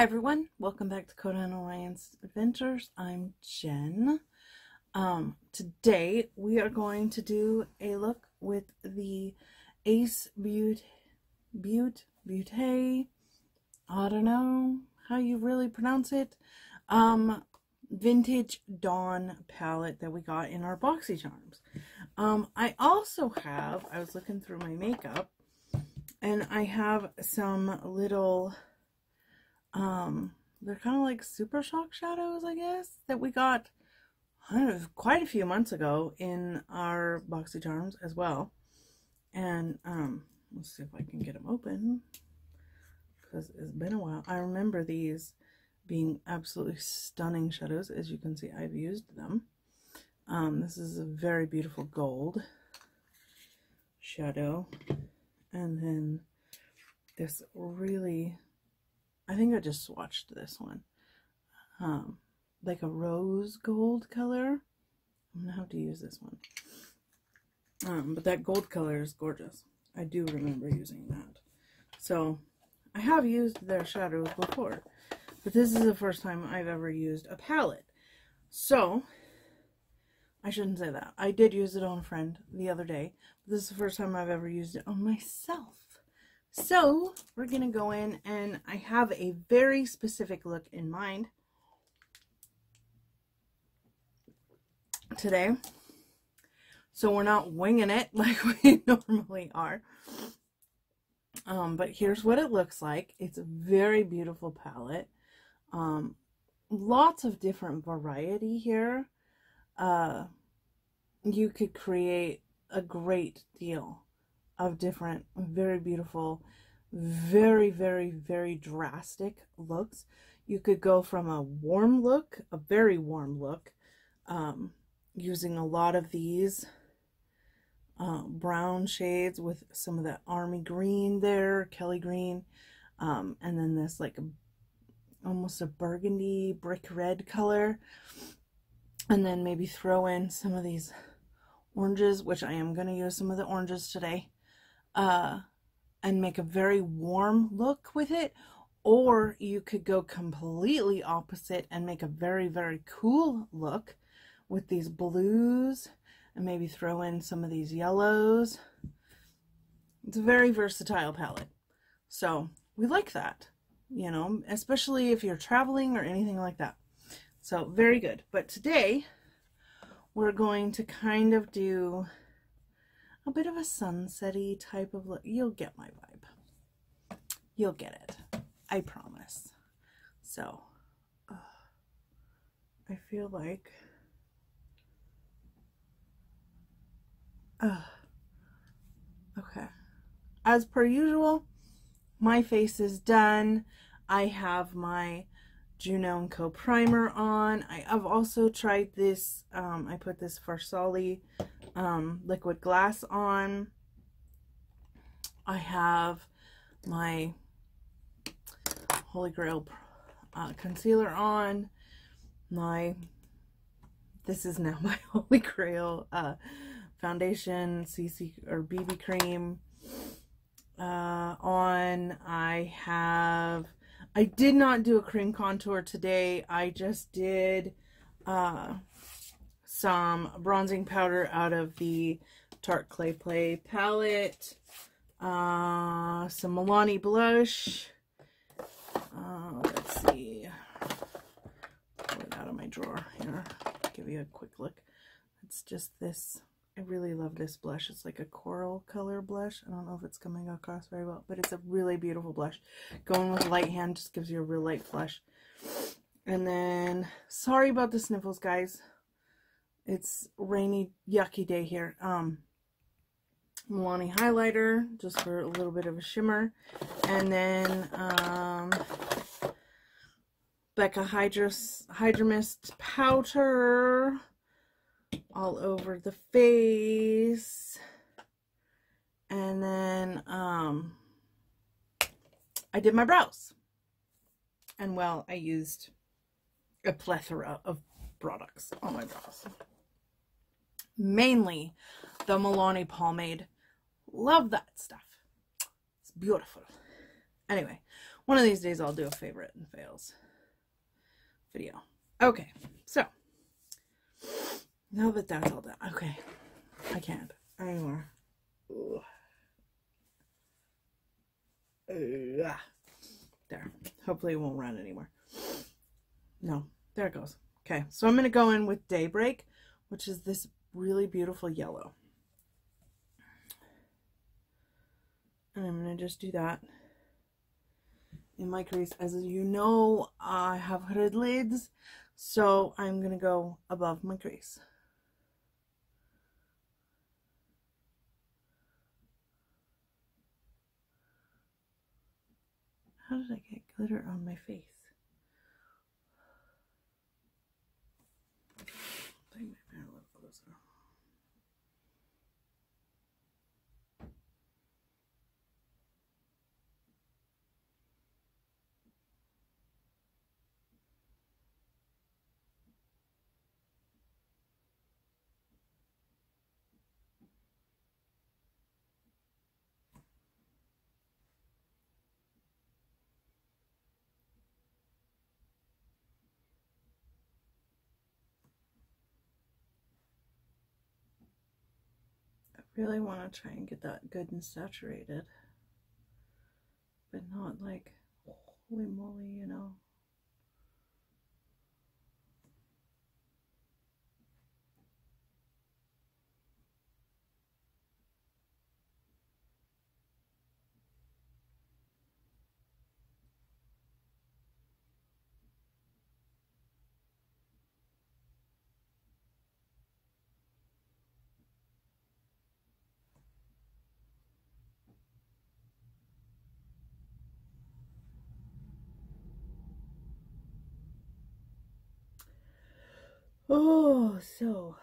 Hi everyone, welcome back to Kota and Orion's Adventures. I'm Jen. Um, today we are going to do a look with the Ace Butte, Butte, Butte, I don't know how you really pronounce it, um, vintage Dawn palette that we got in our BoxyCharms. Um, I also have, I was looking through my makeup, and I have some little um, they're kind of like super shock shadows, I guess, that we got know, quite a few months ago in our boxy charms as well. And um, let's see if I can get them open because it's been a while. I remember these being absolutely stunning shadows. As you can see, I've used them. Um, this is a very beautiful gold shadow. And then this really I think I just swatched this one. Um, like a rose gold color. I'm gonna have to use this one. Um, but that gold color is gorgeous. I do remember using that. So I have used their shadows before, but this is the first time I've ever used a palette. So I shouldn't say that. I did use it on a friend the other day. This is the first time I've ever used it on myself. So we're going to go in and I have a very specific look in mind today. So we're not winging it like we normally are. Um, but here's what it looks like. It's a very beautiful palette. Um, lots of different variety here. Uh, you could create a great deal of different, very beautiful, very, very, very drastic looks. You could go from a warm look, a very warm look, um, using a lot of these uh, brown shades with some of that army green there, Kelly green, um, and then this like almost a burgundy brick red color. And then maybe throw in some of these oranges, which I am going to use some of the oranges today uh, and make a very warm look with it. Or you could go completely opposite and make a very, very cool look with these blues and maybe throw in some of these yellows. It's a very versatile palette. So we like that, you know, especially if you're traveling or anything like that. So very good. But today we're going to kind of do a bit of a sunsetty type of look. You'll get my vibe. You'll get it. I promise. So, uh, I feel like uh, okay. As per usual, my face is done. I have my Juno & Co. primer on. I, have also tried this, um, I put this Farsali um, liquid glass on. I have my Holy Grail uh, concealer on. My, this is now my Holy Grail uh, foundation, CC or BB cream uh, on. I have, I did not do a cream contour today. I just did uh, some bronzing powder out of the Tarte Clay Play palette, uh, some Milani blush. Uh, let's see. Pull it out of my drawer here. Give you a quick look. It's just this. I really love this blush. It's like a coral color blush. I don't know if it's coming across very well, but it's a really beautiful blush. Going with light hand just gives you a real light flush. And then, sorry about the sniffles, guys. It's rainy, yucky day here. Um, Milani highlighter, just for a little bit of a shimmer. And then um, Becca Hydros, Hydramist powder all over the face. And then um, I did my brows. And well, I used a plethora of products on my brows mainly the Milani pomade. Love that stuff. It's beautiful. Anyway, One of these days I'll do a favorite and fails video. Okay, so now that that's all done, okay, I can't anymore. Ugh. There. Hopefully it won't run anymore. No, there it goes. Okay, so I'm going to go in with Daybreak, which is this really beautiful yellow. And I'm going to just do that in my crease. As you know, I have hooded lids, so I'm going to go above my crease. How did I get glitter on my face? Really want to try and get that good and saturated, but not like holy moly, you know. Oh, so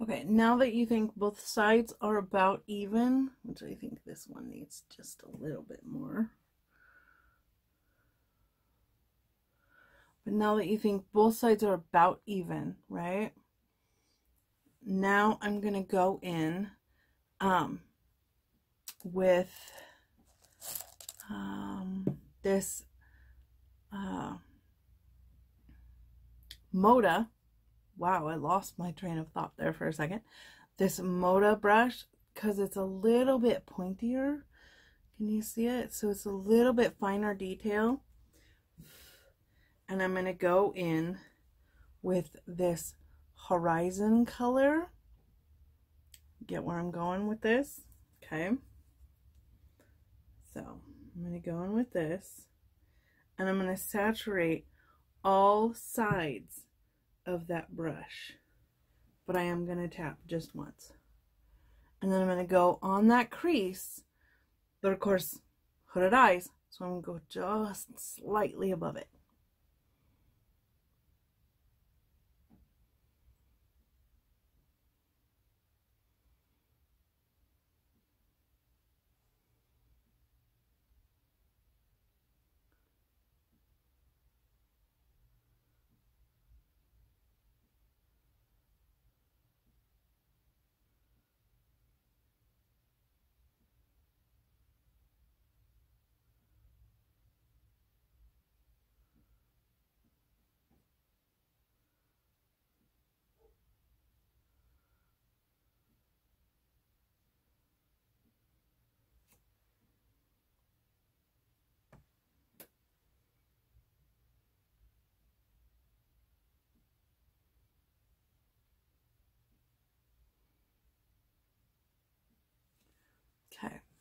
Okay, now that you think both sides are about even, which I think this one needs just a little bit more. But now that you think both sides are about even, right? Now I'm going to go in um, with um, this uh, Moda wow, I lost my train of thought there for a second. This Moda brush, because it's a little bit pointier. Can you see it? So it's a little bit finer detail. And I'm going to go in with this horizon color. Get where I'm going with this? Okay. So I'm going to go in with this. And I'm going to saturate all sides of that brush. But I am going to tap just once. And then I'm going to go on that crease. But of course, hooded eyes. So I'm going to go just slightly above it.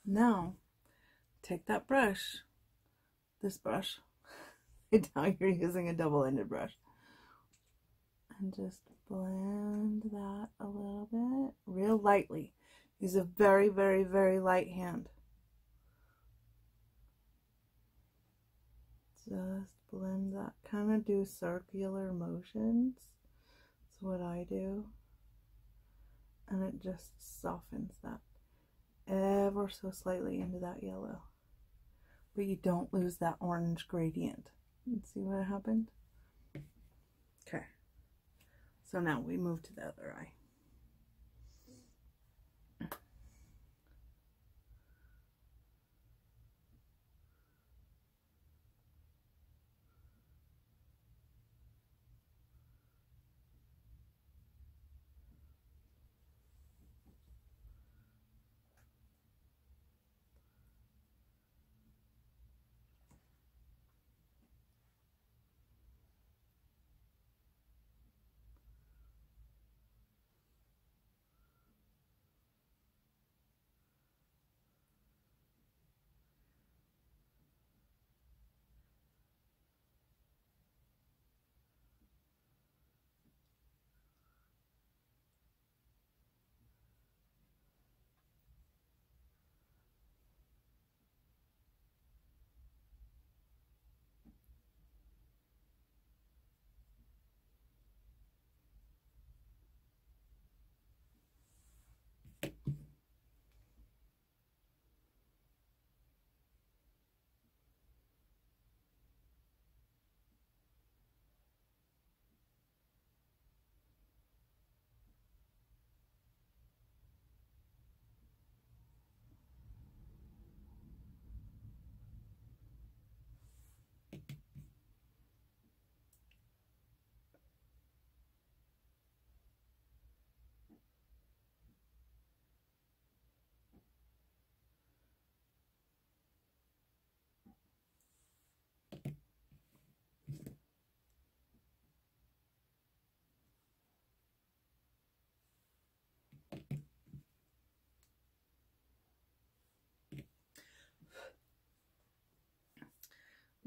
Now, take that brush, this brush, now you're using a double-ended brush, and just blend that a little bit, real lightly. Use a very, very, very light hand. Just blend that, kind of do circular motions. That's what I do. And it just softens that ever so slightly into that yellow. But you don't lose that orange gradient. Let's see what happened. Okay. So now we move to the other eye.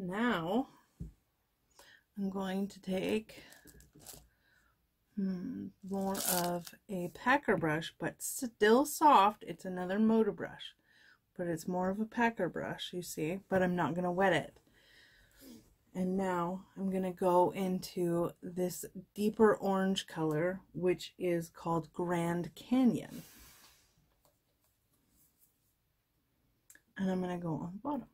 Now, I'm going to take hmm, more of a packer brush, but still soft. It's another Moda brush, but it's more of a packer brush, you see, but I'm not going to wet it. And now I'm going to go into this deeper orange color, which is called Grand Canyon. And I'm going to go on the bottom.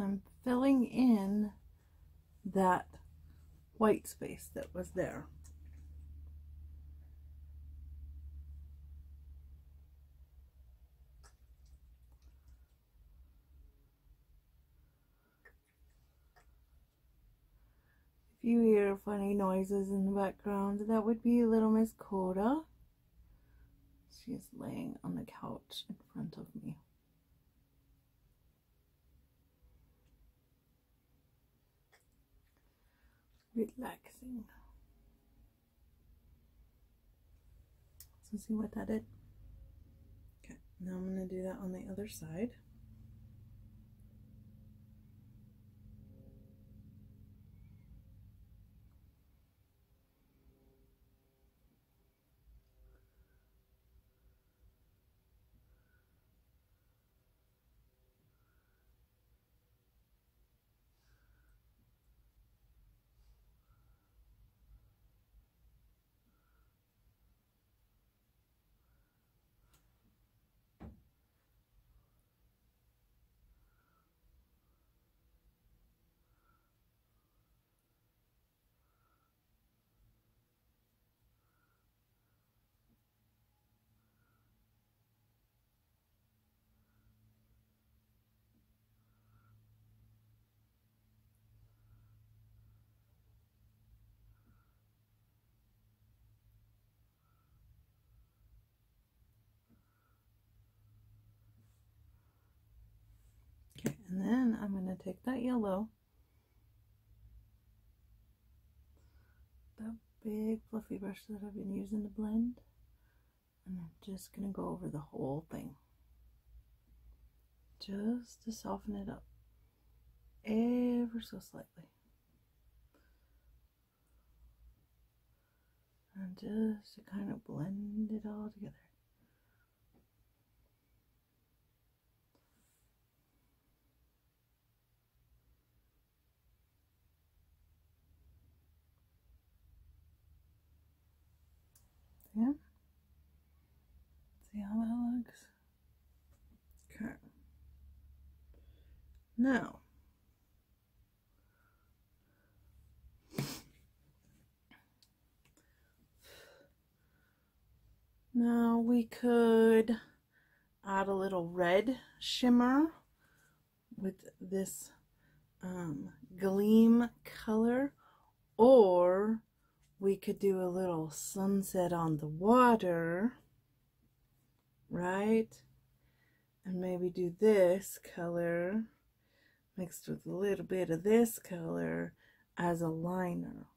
I'm filling in that white space that was there. If you hear funny noises in the background, that would be little Miss Kota. She's laying on the couch in front of me. Relaxing. So see what that did? Okay, now I'm going to do that on the other side. Then I'm going to take that yellow, that big fluffy brush that I've been using to blend, and I'm just going to go over the whole thing. Just to soften it up ever so slightly. And just to kind of blend it all together. Yeah. See how that looks? Okay. Now, now we could add a little red shimmer with this um, gleam color or we could do a little sunset on the water, right? And maybe do this color mixed with a little bit of this color as a liner.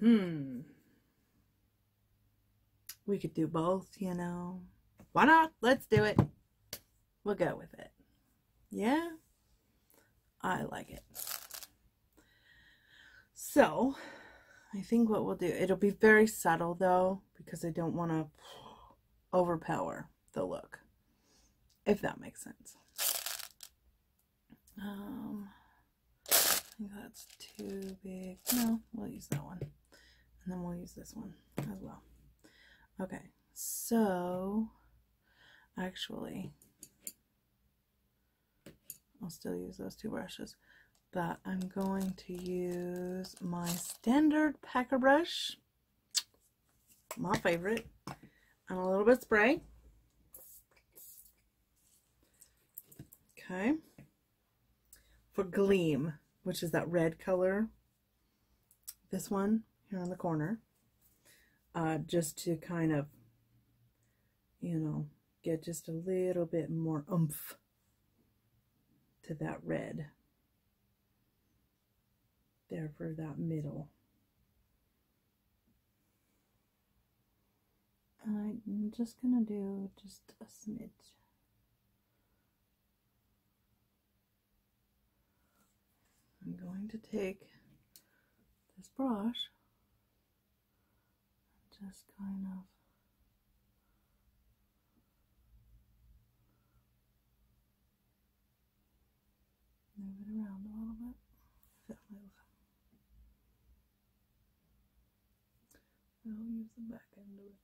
Hmm. We could do both, you know. Why not? Let's do it. We'll go with it. Yeah? I like it. So, I think what we'll do, it'll be very subtle though, because I don't want to overpower the look, if that makes sense. Um, I think that's too big. No, we'll use that one. And then we'll use this one as well. Okay, so actually, I'll still use those two brushes but I'm going to use my standard packer brush, my favorite, and a little bit spray. Okay. For Gleam, which is that red color, this one here on the corner, uh, just to kind of, you know, get just a little bit more oomph to that red there for that middle. I'm just going to do just a smidge. I'm going to take this brush and just kind of move it around a little bit. I'll use the back end of it.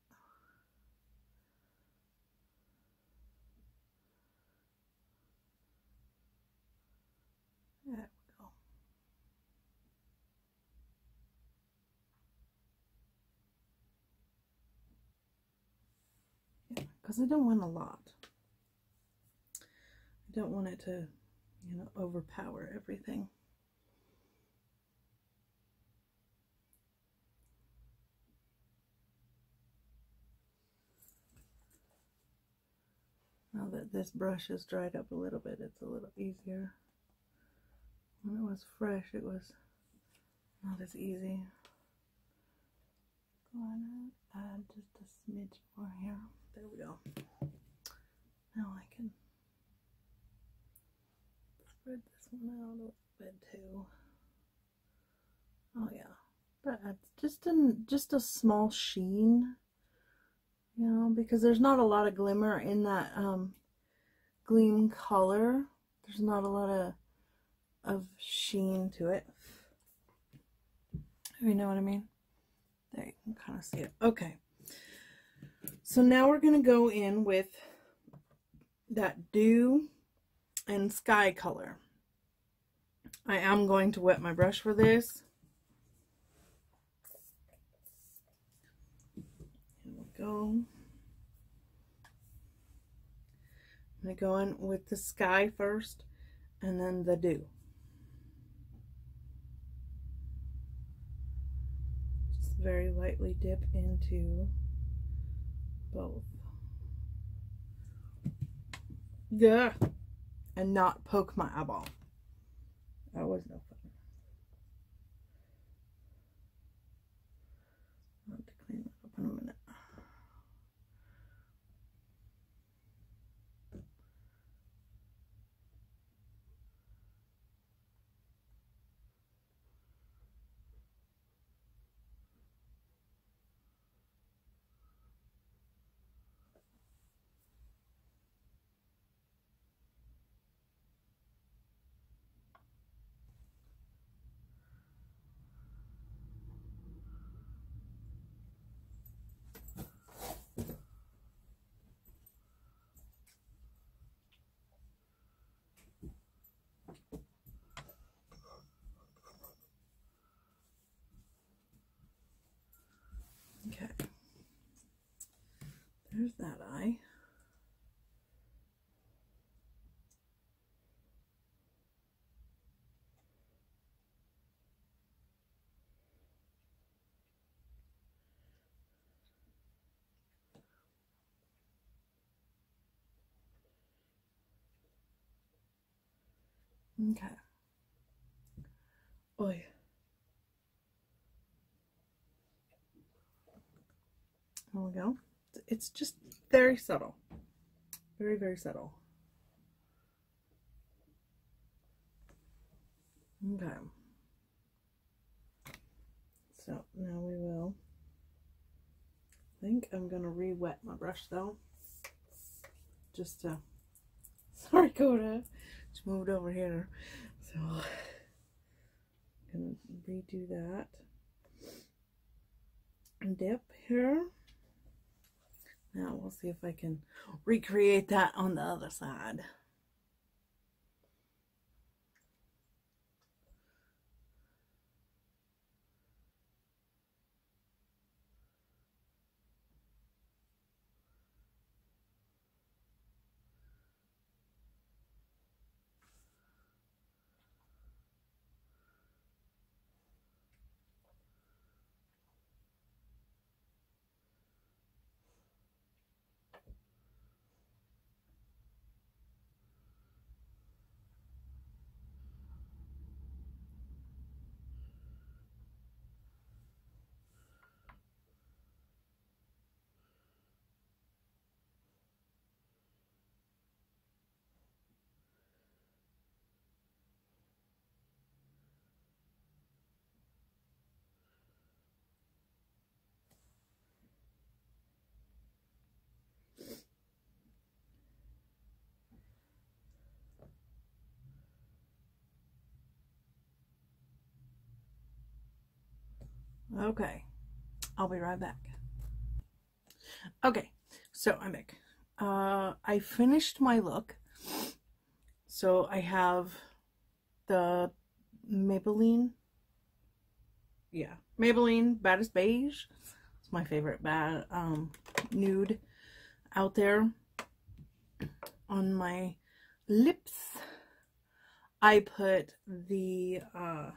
There we go. Yeah, because I don't want a lot. I don't want it to, you know, overpower everything. Now that this brush has dried up a little bit, it's a little easier. When it was fresh, it was not as easy. Go on add just a smidge more here. There we go. Now I can spread this one out a little bit too. Oh yeah, that adds just a just a small sheen you know, because there's not a lot of glimmer in that um, gleam color. There's not a lot of, of sheen to it. You know what I mean? There, you can kind of see it. Okay. So now we're going to go in with that dew and sky color. I am going to wet my brush for this. Here we go. I'm going to go in with the sky first and then the dew. Just very lightly dip into both. Yeah. and not poke my eyeball. That was no fun. I'll have to clean that up in a minute. Okay. There's that eye. Okay. Oh There we go. It's just very subtle. Very, very subtle. Okay. So now we will. I think I'm going to re-wet my brush though. Just to. Sorry, Kota. Just moved over here. So. I'm going to redo that. And dip here. Now we'll see if I can recreate that on the other side. Okay, I'll be right back. Okay, so I'm back. Uh, I finished my look. So I have the Maybelline. Yeah, Maybelline Baddest Beige. It's my favorite bad um, nude out there on my lips. I put the uh,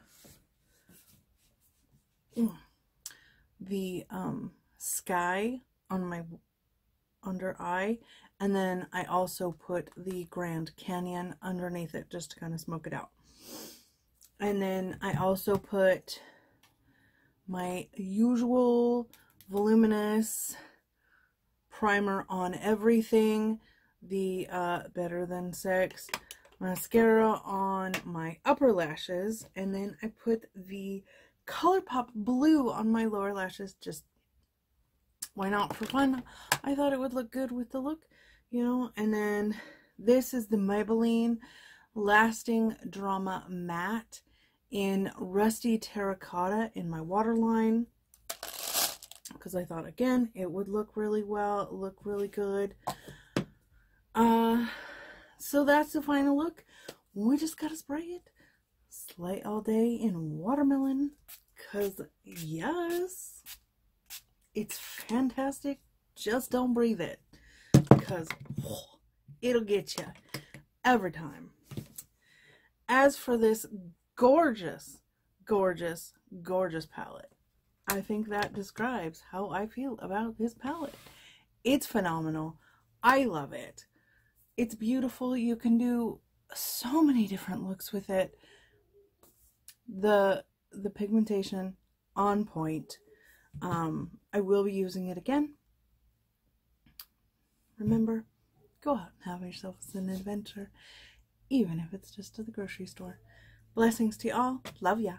the um, sky on my under eye and then I also put the Grand Canyon underneath it just to kind of smoke it out. And then I also put my usual voluminous primer on everything, the uh, Better Than Sex mascara on my upper lashes, and then I put the ColourPop blue on my lower lashes. Just why not for fun? I thought it would look good with the look, you know. And then this is the Maybelline Lasting Drama Matte in Rusty Terracotta in my waterline. Because I thought, again, it would look really well, look really good. Uh, so that's the final look. We just gotta spray it Slay all day in watermelon. Because, yes, it's fantastic. Just don't breathe it. Because it'll get you every time. As for this gorgeous, gorgeous, gorgeous palette, I think that describes how I feel about this palette. It's phenomenal. I love it. It's beautiful. You can do so many different looks with it. The the pigmentation on point. Um, I will be using it again. Remember, go out and have yourself an adventure, even if it's just to the grocery store. Blessings to you all. Love ya.